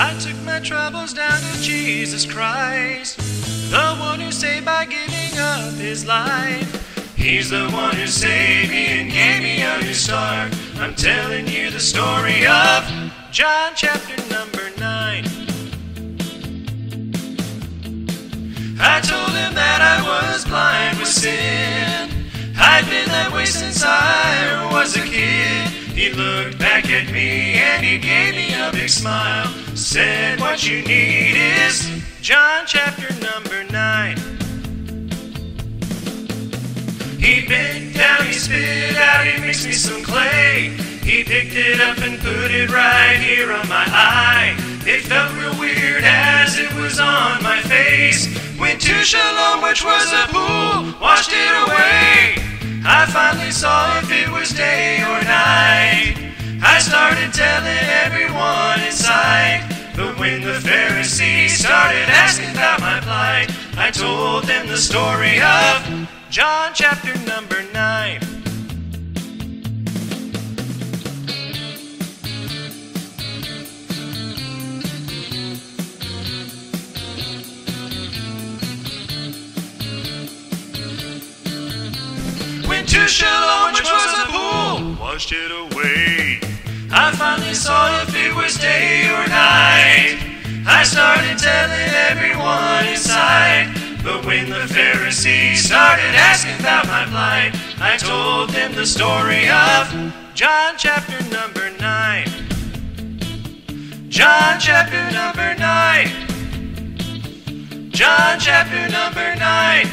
I took my troubles down to Jesus Christ, the one who saved by giving up his life. He's the one who saved me and gave me a new start. I'm telling you the story of John chapter number 9. I told him that I was blind with sin. I'd been that way since I was a kid. He looked back at me and he gave me a big smile. Said, What you need is John chapter number 9. He bent down, he spit out, he mixed me some clay. He picked it up and put it right here on my eye. It felt real weird as it was on my face. Went to Siloam, which was a pool, washed it everyone in sight. But when the Pharisees started asking about my plight, I told them the story of John chapter number 9. Went to Siloam, which was a pool, washed it away. I finally saw it was day or night. I started telling everyone inside. But when the Pharisees started asking about my plight, I told them the story of John chapter number 9. John chapter number 9. John chapter number 9.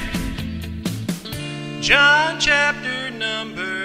John chapter number